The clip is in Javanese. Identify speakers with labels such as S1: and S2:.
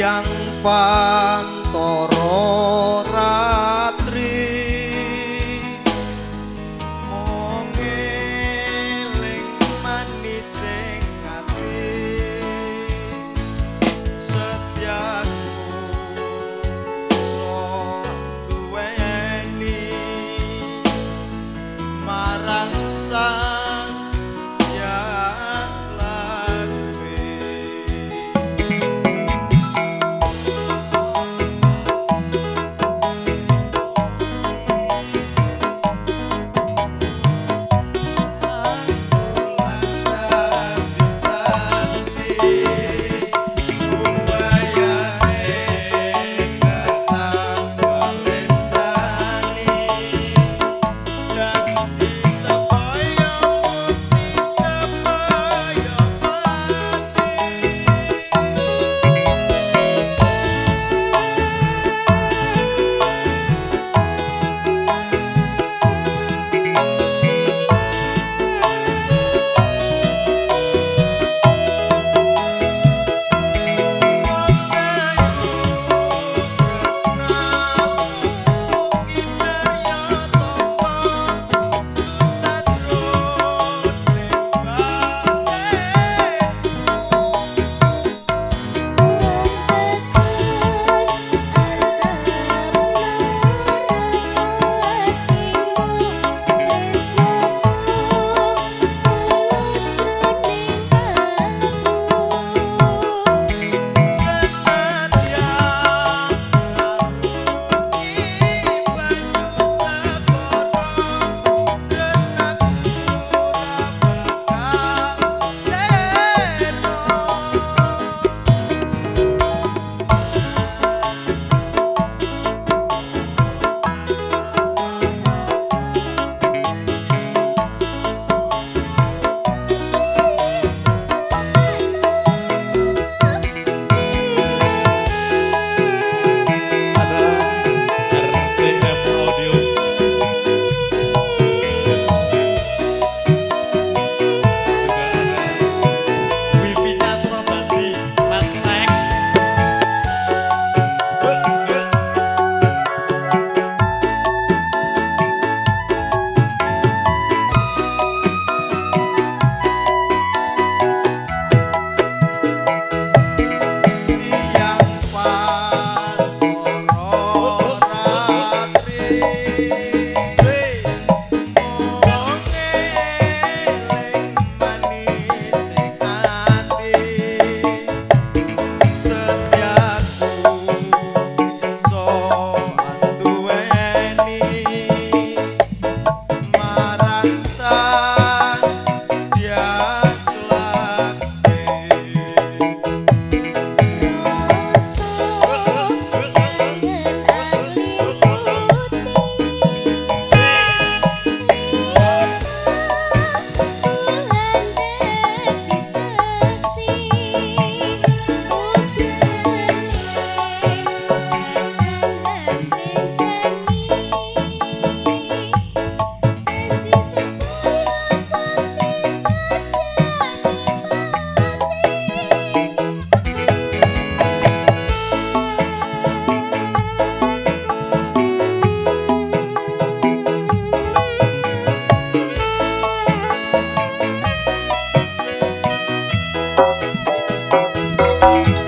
S1: tiang pantoro.
S2: Bye.